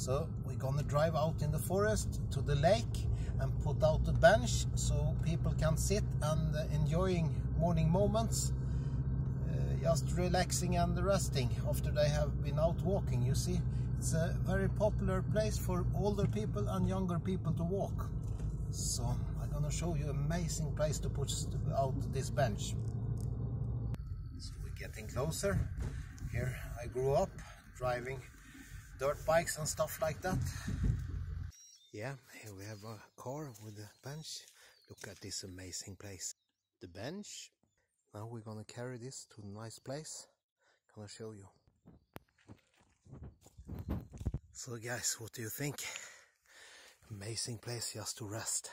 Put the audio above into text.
So we're gonna drive out in the forest to the lake and put out a bench so people can sit and uh, enjoying morning moments uh, just relaxing and resting after they have been out walking you see. It's a very popular place for older people and younger people to walk. So I'm gonna show you amazing place to put out this bench. So we're getting closer. Here I grew up driving dirt bikes and stuff like that. Yeah here we have a car with a bench. Look at this amazing place. The bench. Now we're gonna carry this to a nice place. Gonna show you. So guys what do you think? Amazing place just to rest